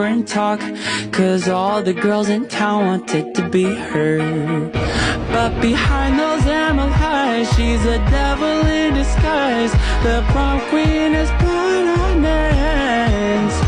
and talk Cause all the girls in town wanted to be her. But behind those emerald eyes She's a devil in disguise. The prom queen